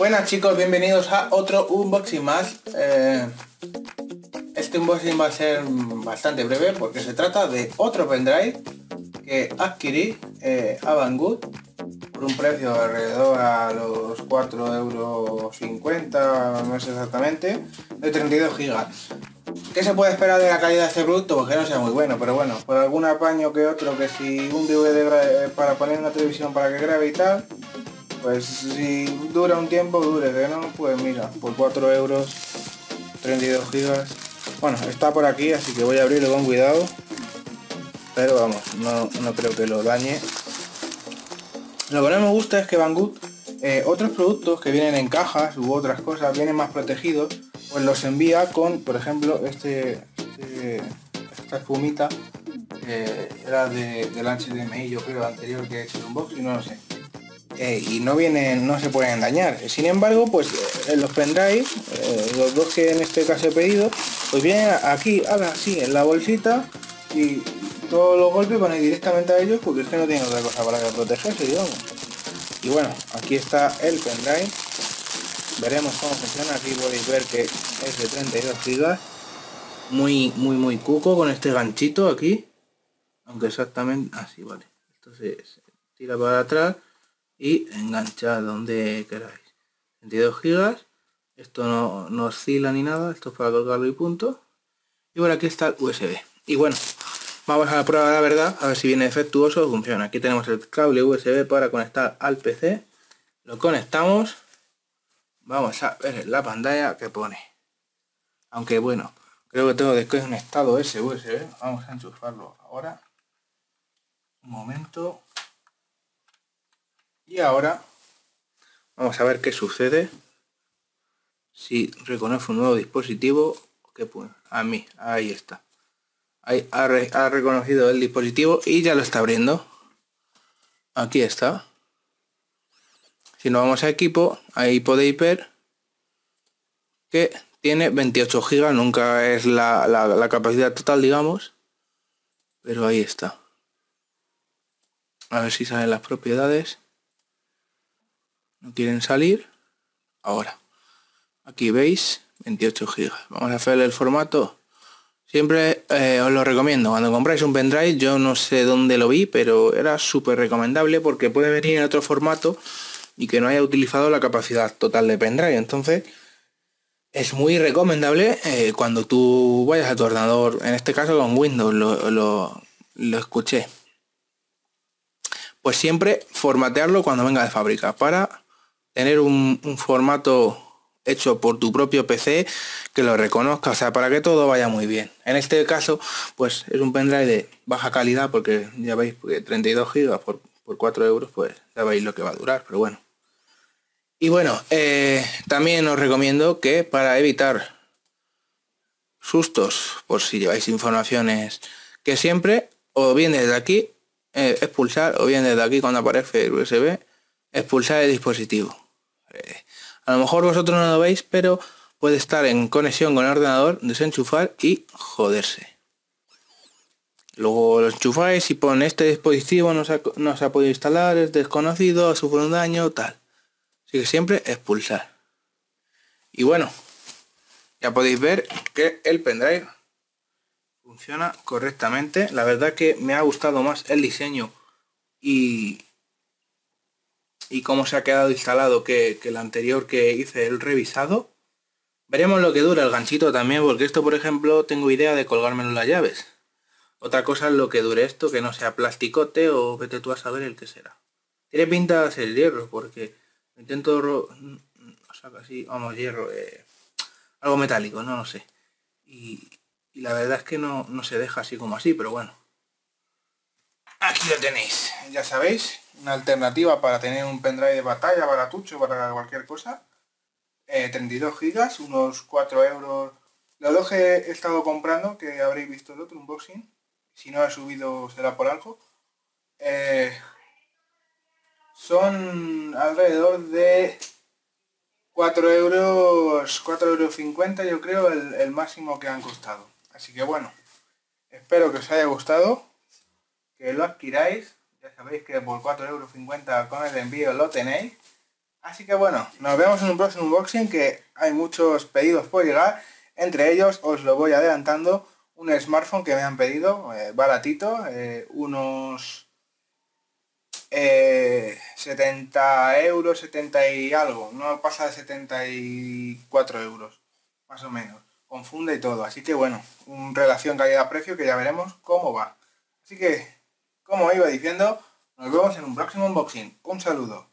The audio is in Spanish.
Buenas chicos, bienvenidos a otro unboxing más. Eh, este unboxing va a ser bastante breve porque se trata de otro pendrive que adquirí eh, a Banggood por un precio alrededor a los 4,50 euros, no sé exactamente, de 32 gigas. ¿Qué se puede esperar de la calidad de este producto? Porque no sea muy bueno, pero bueno, por algún apaño que otro, que si un DVD para poner una televisión para que grabe y tal, pues si dura un tiempo, dure, que no, pues mira, por 4 euros, 32 gigas. Bueno, está por aquí, así que voy a abrirlo con cuidado. Pero vamos, no, creo que lo dañe. Lo que no me gusta es que Banggood, eh, otros productos que vienen en cajas u otras cosas, vienen más protegidos, pues los envía con, por ejemplo, este, este esta espumita, que era de, del HDMI, yo creo, anterior que he hecho un unboxing, no lo sé eh, y no vienen, no se pueden dañar. Sin embargo, pues en los pendrive, eh, los dos que en este caso he pedido, pues vienen aquí, ahora sí, en la bolsita y todos los golpes van directamente a ellos porque es que no tienen otra cosa para protegerse, digamos. Y bueno, aquí está el pendrive. Veremos cómo funciona. Aquí podéis ver que es de 32 gigas. Muy, muy, muy cuco con este ganchito aquí. Aunque exactamente así, vale. Entonces tira para atrás y enganchar donde queráis. 22 gigas esto no, no, oscila ni nada esto es para colgarlo y punto. Y bueno aquí está el USB y bueno vamos a la prueba de la verdad a ver si viene defectuoso o funciona. Aquí tenemos el cable USB para conectar al PC lo conectamos. Vamos a ver la pantalla que pone. Aunque bueno creo que tengo desconectado ese USB vamos a enchufarlo ahora. Un momento y ahora vamos a ver qué sucede si reconoce un nuevo dispositivo. pues, a mí, ahí está. Ahí ha, reconocido el dispositivo y ya lo está abriendo. Aquí está. Si nos vamos a equipo, ahí podéis ver que tiene 28 gigas, nunca es la, la, capacidad total, digamos, pero ahí está. A ver si salen las propiedades no quieren salir ahora. Aquí veis 28 gigas. Vamos a hacer el formato. Siempre eh, os lo recomiendo. Cuando compráis un pendrive yo no sé dónde lo vi pero era súper recomendable porque puede venir en otro formato y que no haya utilizado la capacidad total de pendrive. Entonces es muy recomendable eh, cuando tú vayas a tu ordenador en este caso con Windows lo, lo escuché. Pues siempre formatearlo cuando venga de fábrica para tener un, formato hecho por tu propio PC que lo reconozca, o sea, para que todo vaya muy bien. En este caso, pues es un pendrive de baja calidad porque ya veis, 32 gigas por, por 4 euros, pues ya veis lo que va a durar, pero bueno. Y bueno, eh, también os recomiendo que para evitar sustos, por si lleváis informaciones, que siempre, o bien desde aquí, eh, expulsar, o bien desde aquí cuando aparece el USB, expulsar el dispositivo. Eh, a lo mejor vosotros no lo veis, pero puede estar en conexión con el ordenador, desenchufar y joderse. Luego lo enchufáis y pone este dispositivo no se, ha, no se ha podido instalar, es desconocido, sufre un daño, tal. Así que siempre expulsar. Y bueno, ya podéis ver que el pendrive funciona correctamente. La verdad que me ha gustado más el diseño y, y cómo se ha quedado instalado que, el anterior que hice el revisado. Veremos lo que dura el ganchito también, porque esto, por ejemplo, tengo idea de colgármelo en las llaves. Otra cosa es lo que dure esto, que no sea plasticote o vete tú a saber el que será. Tiene pinta de ser hierro, porque intento... O sea, casi, vamos, hierro, eh, algo metálico, no lo sé. Y, y, la verdad es que no, no se deja así como así, pero bueno. Aquí tenéis, ya sabéis, una alternativa para tener un pendrive de batalla, baratucho, para cualquier cosa. 32 eh, gigas, unos 4 euros. Los dos que he estado comprando, que habréis visto el otro unboxing, si no he subido será por algo, eh, son alrededor de 4 euros, 4 euros 50 yo creo el, el máximo que han costado. Así que bueno, espero que os haya gustado, que lo adquiráis ya sabéis que por 4,50€ con el envío lo tenéis. Así que bueno, nos vemos en un próximo unboxing que hay muchos pedidos por llegar. Entre ellos os lo voy adelantando un smartphone que me han pedido, eh, baratito, eh, unos 70 eh, euros, 70 y algo, no pasa de 74 euros, más o menos. Confunde y todo, así que bueno, un relación calidad-precio que ya veremos cómo va. Así que, como iba diciendo, nos vemos en un próximo unboxing. Un saludo.